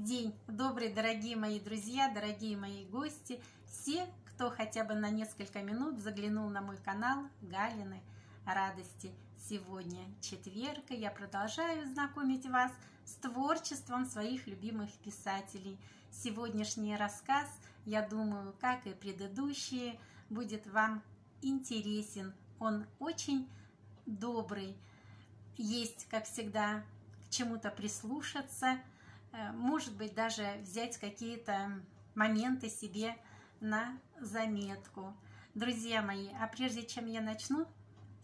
День добрый, дорогие мои друзья, дорогие мои гости, все, кто хотя бы на несколько минут заглянул на мой канал Галины Радости. Сегодня четверг, и я продолжаю знакомить вас с творчеством своих любимых писателей. Сегодняшний рассказ, я думаю, как и предыдущие, будет вам интересен. Он очень добрый. Есть, как всегда, к чему-то прислушаться – может быть, даже взять какие-то моменты себе на заметку. Друзья мои, а прежде чем я начну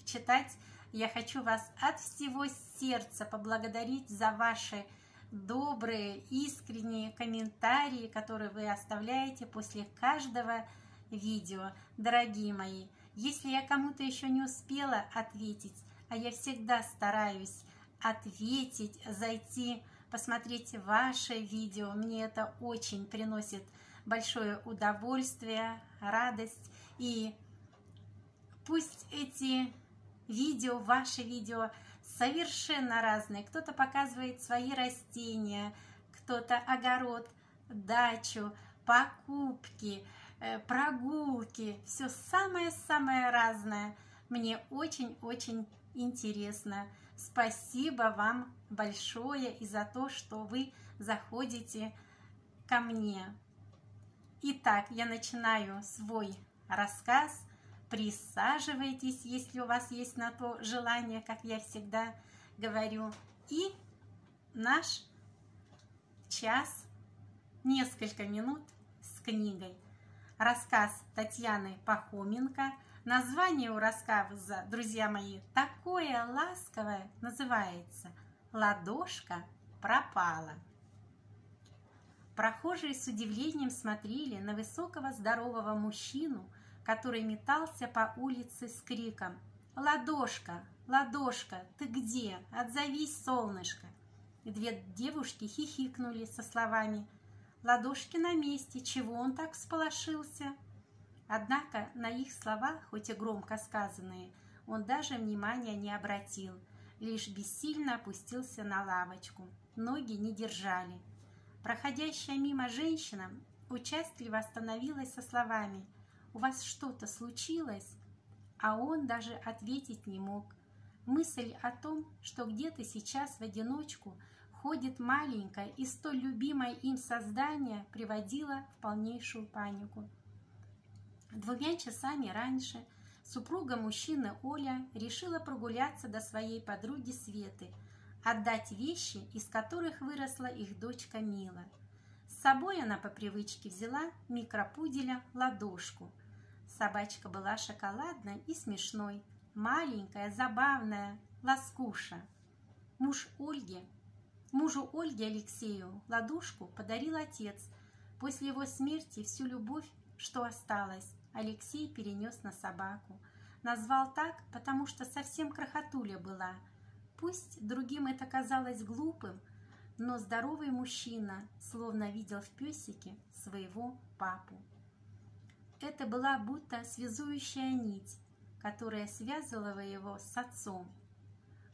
читать, я хочу вас от всего сердца поблагодарить за ваши добрые, искренние комментарии, которые вы оставляете после каждого видео. Дорогие мои, если я кому-то еще не успела ответить, а я всегда стараюсь ответить, зайти посмотреть ваше видео. Мне это очень приносит большое удовольствие, радость. И пусть эти видео, ваши видео совершенно разные. Кто-то показывает свои растения, кто-то огород, дачу, покупки, э, прогулки. Все самое-самое разное. Мне очень-очень интересно. Спасибо вам большое и за то, что вы заходите ко мне. Итак, я начинаю свой рассказ. Присаживайтесь, если у вас есть на то желание, как я всегда говорю. И наш час, несколько минут с книгой. Рассказ Татьяны Пахоменко – Название у рассказа, друзья мои, такое ласковое, называется «Ладошка пропала». Прохожие с удивлением смотрели на высокого здорового мужчину, который метался по улице с криком «Ладошка! Ладошка! Ты где? Отзовись, солнышко!» И две девушки хихикнули со словами «Ладошки на месте, чего он так всполошился?» Однако на их слова, хоть и громко сказанные, он даже внимания не обратил, лишь бессильно опустился на лавочку. Ноги не держали. Проходящая мимо женщина участливо остановилась со словами «У вас что-то случилось?» А он даже ответить не мог. Мысль о том, что где-то сейчас в одиночку ходит маленькое и столь любимое им создание, приводила в полнейшую панику. Двумя часами раньше супруга мужчины Оля решила прогуляться до своей подруги Светы, отдать вещи, из которых выросла их дочка Мила. С собой она по привычке взяла микропуделя Ладошку. Собачка была шоколадной и смешной, маленькая, забавная, ласкуша. Муж Ольги, мужу Ольги Алексею Ладушку подарил отец. После его смерти всю любовь, что осталось, Алексей перенес на собаку. Назвал так, потому что совсем крохотуля была. Пусть другим это казалось глупым, но здоровый мужчина словно видел в песике своего папу. Это была будто связующая нить, которая связывала его с отцом.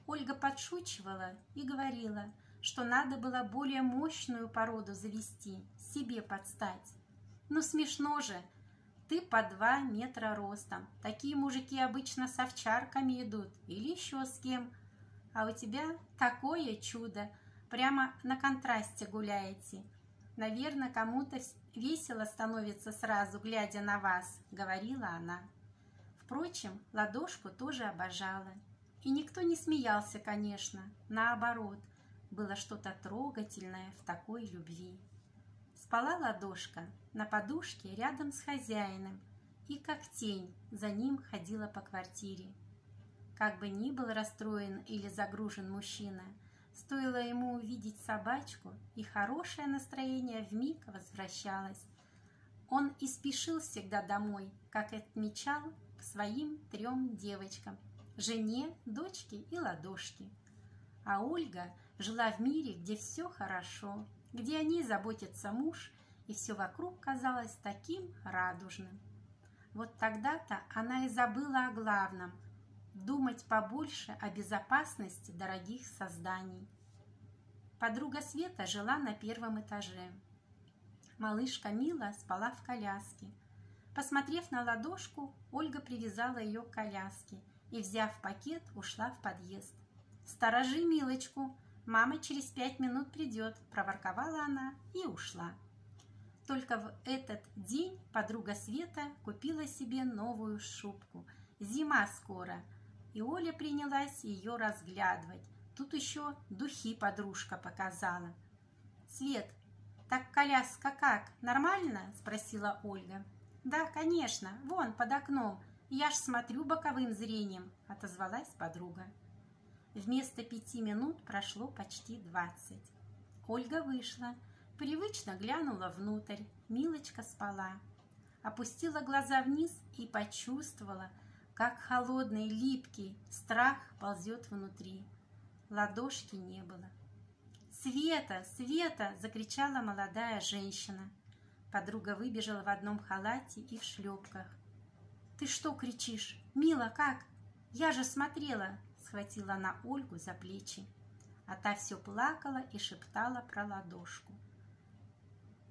Ольга подшучивала и говорила, что надо было более мощную породу завести, себе подстать. Ну смешно же, ты по два метра ростом. Такие мужики обычно с овчарками идут или еще с кем. А у тебя такое чудо. Прямо на контрасте гуляете. Наверное, кому-то весело становится сразу, глядя на вас, говорила она. Впрочем, ладошку тоже обожала. И никто не смеялся, конечно. Наоборот, было что-то трогательное в такой любви. Спала ладошка на подушке рядом с хозяином и как тень за ним ходила по квартире. Как бы ни был расстроен или загружен мужчина, стоило ему увидеть собачку, и хорошее настроение вмиг возвращалось. Он и спешил всегда домой, как отмечал к своим трем девочкам – жене, дочке и ладошке. А Ольга жила в мире, где все хорошо – где о ней заботится муж, и все вокруг казалось таким радужным. Вот тогда-то она и забыла о главном – думать побольше о безопасности дорогих созданий. Подруга Света жила на первом этаже. Малышка Мила спала в коляске. Посмотрев на ладошку, Ольга привязала ее к коляске и, взяв пакет, ушла в подъезд. «Сторожи Милочку, мама через пять минут придет», – проворковала она и ушла. Только в этот день подруга Света купила себе новую шубку. Зима скоро, и Оля принялась ее разглядывать. Тут еще духи подружка показала. «Свет, так коляска как, нормально?» – спросила Ольга. «Да, конечно, вон, под окном. Я ж смотрю боковым зрением», – отозвалась подруга. Вместо пяти минут прошло почти двадцать. Ольга вышла, привычно глянула внутрь. Милочка спала. Опустила глаза вниз и почувствовала, как холодный, липкий страх ползет внутри. Ладошки не было. «Света! Света!» – закричала молодая женщина. Подруга выбежала в одном халате и в шлепках. «Ты что кричишь? Мила, как? Я же смотрела!» Схватила она Ольгу за плечи. А та все плакала и шептала про ладошку.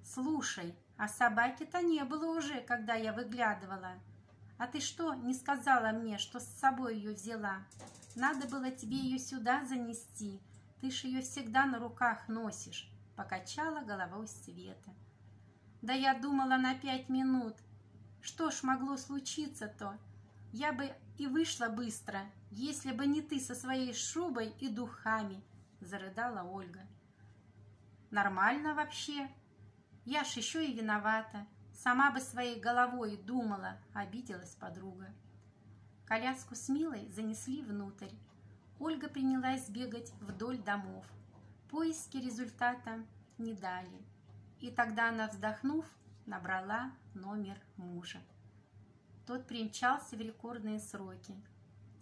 «Слушай, а собаки-то не было уже, когда я выглядывала. А ты что, не сказала мне, что с собой ее взяла? Надо было тебе ее сюда занести. Ты ж ее всегда на руках носишь», — покачала головой Света. «Да я думала на пять минут. Что ж могло случиться-то? Я бы и вышла быстро, если бы не ты со своей шубой и духами», — зарыдала Ольга. «Нормально вообще», я ж еще и виновата. Сама бы своей головой думала, обиделась подруга. Коляску с Милой занесли внутрь. Ольга принялась бегать вдоль домов. Поиски результата не дали. И тогда она, вздохнув, набрала номер мужа. Тот примчался в рекордные сроки.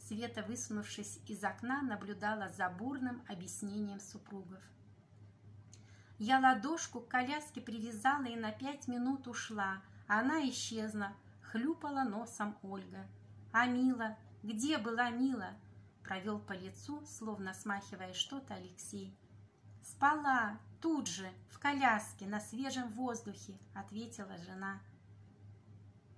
Света, высунувшись из окна, наблюдала за бурным объяснением супругов. Я ладошку к коляске привязала и на пять минут ушла, а она исчезла, хлюпала носом Ольга. «А Мила? Где была Мила?» Провел по лицу, словно смахивая что-то Алексей. «Спала, тут же, в коляске, на свежем воздухе», — ответила жена.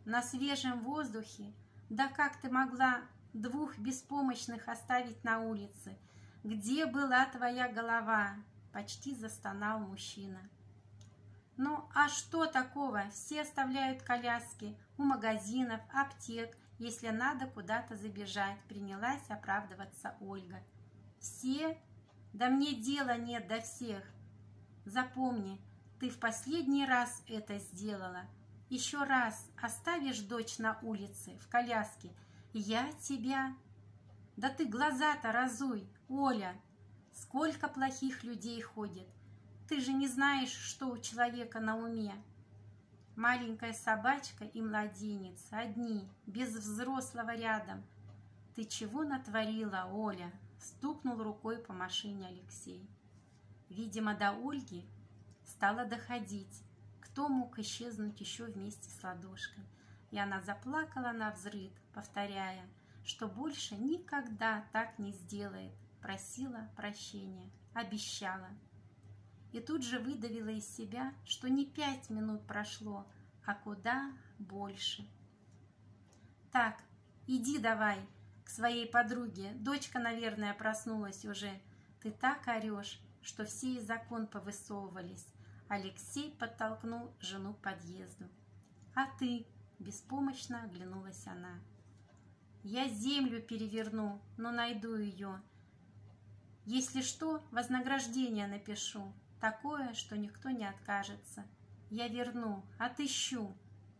«На свежем воздухе? Да как ты могла двух беспомощных оставить на улице? Где была твоя голова?» Почти застонал мужчина. Ну, а что такого? Все оставляют коляски у магазинов, аптек, если надо куда-то забежать, принялась оправдываться Ольга. Все? Да мне дела нет до всех. Запомни, ты в последний раз это сделала. Еще раз оставишь дочь на улице, в коляске, я тебя... Да ты глаза-то разуй, Оля, Сколько плохих людей ходит. Ты же не знаешь, что у человека на уме. Маленькая собачка и младенец, одни, без взрослого рядом. Ты чего натворила, Оля? Стукнул рукой по машине Алексей. Видимо, до Ольги стало доходить, кто мог исчезнуть еще вместе с ладошкой. И она заплакала на взрыд, повторяя, что больше никогда так не сделает, просила прощения, обещала. И тут же выдавила из себя, что не пять минут прошло, а куда больше. «Так, иди давай к своей подруге. Дочка, наверное, проснулась уже. Ты так орешь, что все из окон повысовывались». Алексей подтолкнул жену к подъезду. «А ты?» – беспомощно оглянулась она. «Я землю переверну, но найду ее. Если что, вознаграждение напишу, такое, что никто не откажется. Я верну, отыщу.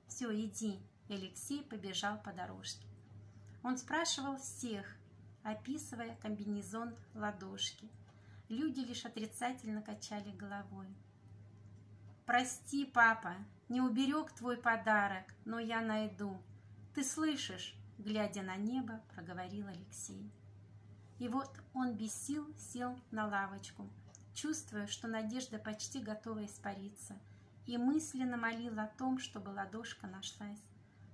Все, иди. Алексей побежал по дорожке. Он спрашивал всех, описывая комбинезон ладошки. Люди лишь отрицательно качали головой. «Прости, папа, не уберег твой подарок, но я найду. Ты слышишь?» Глядя на небо, проговорил Алексей. И вот он без сил сел на лавочку, чувствуя, что надежда почти готова испариться, и мысленно молил о том, чтобы ладошка нашлась.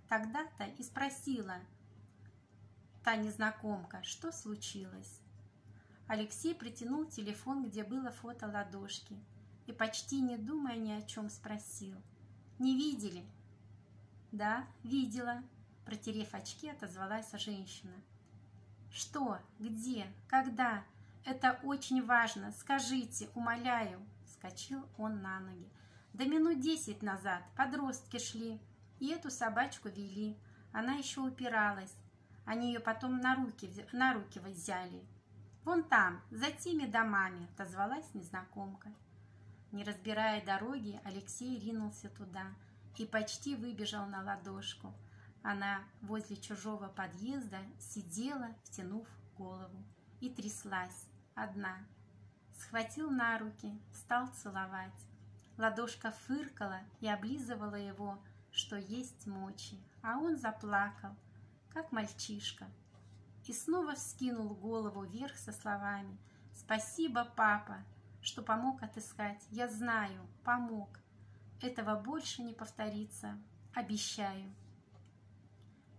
Тогда-то и спросила та незнакомка, что случилось. Алексей притянул телефон, где было фото ладошки, и, почти не думая ни о чем, спросил. «Не видели?» «Да, видела», – протерев очки, отозвалась женщина. «Что? Где? Когда? Это очень важно. Скажите, умоляю!» Скочил он на ноги. «Да минут десять назад подростки шли и эту собачку вели. Она еще упиралась. Они ее потом на руки, на руки взяли. «Вон там, за теми домами», – отозвалась незнакомка. Не разбирая дороги, Алексей ринулся туда и почти выбежал на ладошку. Она возле чужого подъезда сидела, втянув голову, и тряслась, одна. Схватил на руки, стал целовать. Ладошка фыркала и облизывала его, что есть мочи, а он заплакал, как мальчишка, и снова вскинул голову вверх со словами «Спасибо, папа, что помог отыскать. Я знаю, помог. Этого больше не повторится. Обещаю».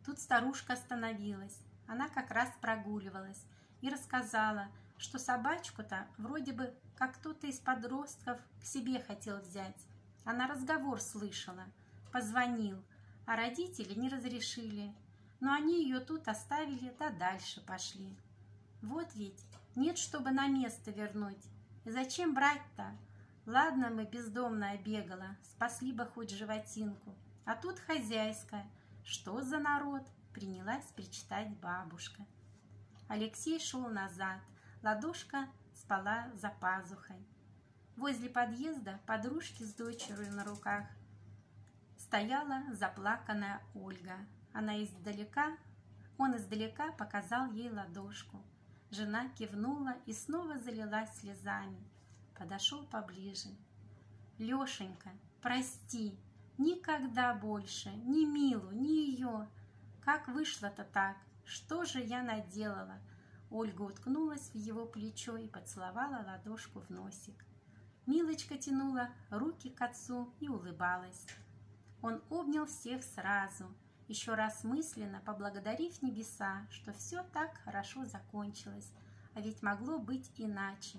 Тут старушка остановилась. Она как раз прогуливалась и рассказала, что собачку-то вроде бы как кто-то из подростков к себе хотел взять. Она разговор слышала, позвонил, а родители не разрешили но они ее тут оставили, да дальше пошли. Вот ведь, нет, чтобы на место вернуть. И зачем брать-то? Ладно, мы бездомная бегала, спасли бы хоть животинку. А тут хозяйская. Что за народ? Принялась причитать бабушка. Алексей шел назад. Ладошка спала за пазухой. Возле подъезда подружки с дочерью на руках стояла заплаканная Ольга. Она издалека, он издалека показал ей ладошку. Жена кивнула и снова залилась слезами. Подошел поближе. Лешенька, прости, никогда больше, ни Милу, ни ее. Как вышло-то так? Что же я наделала? Ольга уткнулась в его плечо и поцеловала ладошку в носик. Милочка тянула руки к отцу и улыбалась. Он обнял всех сразу – еще раз мысленно поблагодарив небеса, что все так хорошо закончилось, а ведь могло быть иначе.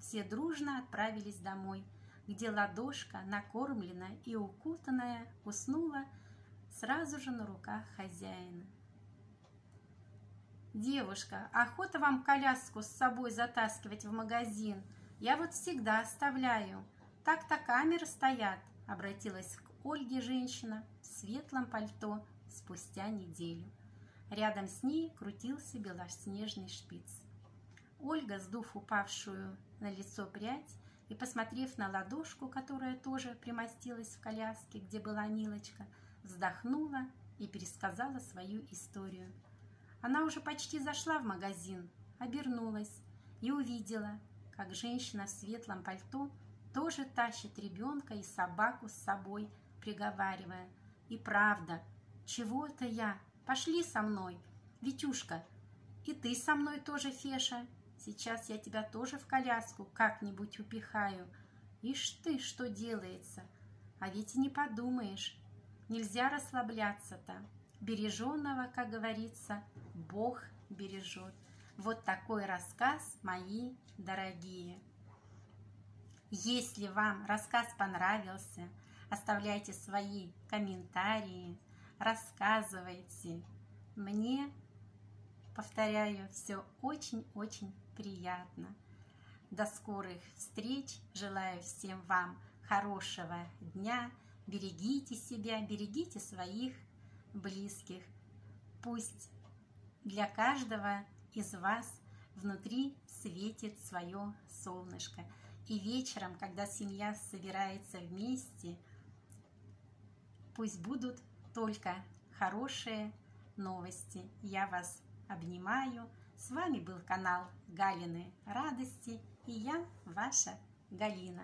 Все дружно отправились домой, где ладошка, накормленная и укутанная, уснула сразу же на руках хозяина. «Девушка, охота вам коляску с собой затаскивать в магазин? Я вот всегда оставляю. Так-то камеры стоят», — обратилась к Ольге женщина в светлом пальто спустя неделю. Рядом с ней крутился белоснежный шпиц. Ольга, сдув упавшую на лицо прядь и посмотрев на ладошку, которая тоже примостилась в коляске, где была Милочка, вздохнула и пересказала свою историю. Она уже почти зашла в магазин, обернулась и увидела, как женщина в светлом пальто тоже тащит ребенка и собаку с собой, приговаривая. И правда, чего это я? Пошли со мной. Витюшка, и ты со мной тоже, Феша. Сейчас я тебя тоже в коляску как-нибудь упихаю. Ишь ты, что делается. А ведь и не подумаешь. Нельзя расслабляться-то. Береженного, как говорится, Бог бережет. Вот такой рассказ, мои дорогие. Если вам рассказ понравился, оставляйте свои комментарии, рассказывайте. Мне, повторяю, все очень-очень приятно. До скорых встреч. Желаю всем вам хорошего дня. Берегите себя, берегите своих близких. Пусть для каждого из вас внутри светит свое солнышко. И вечером, когда семья собирается вместе, пусть будут только хорошие новости. Я вас обнимаю. С вами был канал Галины Радости и я, ваша Галина.